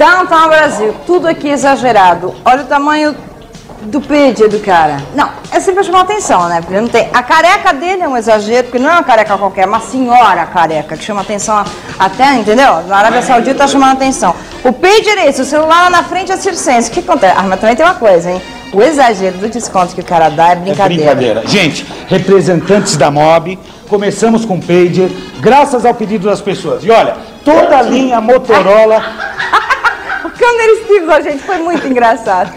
Downtown Brasil, tudo aqui exagerado. Olha o tamanho do peito do cara. Não, é sempre chamar atenção, né? Porque não tem. A careca dele é um exagero, porque não é uma careca qualquer, é uma senhora careca, que chama atenção até, entendeu? Na Arábia Saudita tá chamando atenção. O pager é esse, o celular lá na frente é circense. O que acontece? Ah, mas também tem uma coisa, hein? O exagero do desconto que o cara dá é brincadeira. É brincadeira. Gente, representantes da MOB, começamos com o pager, graças ao pedido das pessoas. E olha, toda a linha Motorola. Quando ele espirrou, gente, foi muito engraçado.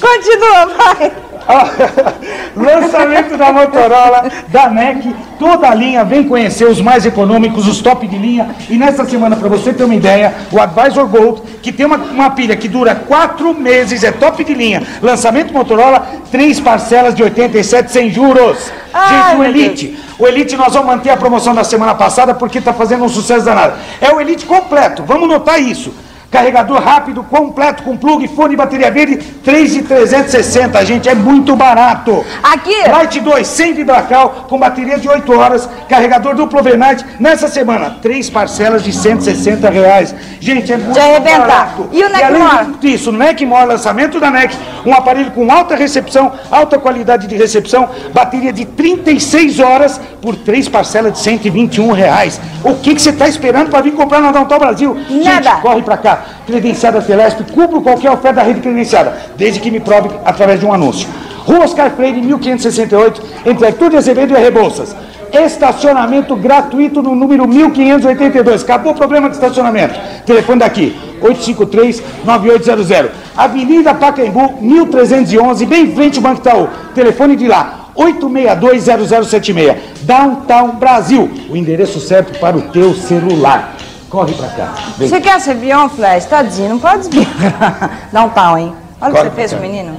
Continua, vai. Lançamento da Motorola, da NEC, toda a linha, vem conhecer os mais econômicos, os top de linha. E nesta semana, para você ter uma ideia, o Advisor Gold, que tem uma, uma pilha que dura quatro meses, é top de linha. Lançamento Motorola, três parcelas de 87 sem juros. Ai, Gente, o Elite, o Elite nós vamos manter a promoção da semana passada porque está fazendo um sucesso danado. É o Elite completo, vamos notar isso. Carregador rápido, completo, com plug, fone e bateria verde, 3,360, gente, é muito barato. Aqui. Light 2, sem vibracal, com bateria de 8 horas, carregador duplo overnight, nessa semana, três parcelas de 160 reais. Gente, é muito De barato. E o além Necmore? disso, o Necmore, lançamento da NEC, um aparelho com alta recepção, alta qualidade de recepção, bateria de 36 horas por três parcelas de 121 reais. O que que você está esperando para vir comprar na Downtown Brasil? Nada. Gente, corre para cá. Credenciada Telesp, cubro qualquer oferta da rede credenciada, desde que me prove através de um anúncio. Rua Oscar Freire, 1568, entre Arthur de Azevedo e Rebouças. Estacionamento gratuito no número 1582. Acabou o problema de estacionamento. Telefone daqui, 853-9800. Avenida Pacaembu, 1311, bem em frente ao Banco Itaú. Telefone de lá, 862-0076. Downtown Brasil. O endereço certo para o teu celular. Corre pra cá. Vem. Você quer ser Bion Flash? Tadinho, não pode desbirrar. Dá um pau, hein? Olha o que você fez o menino.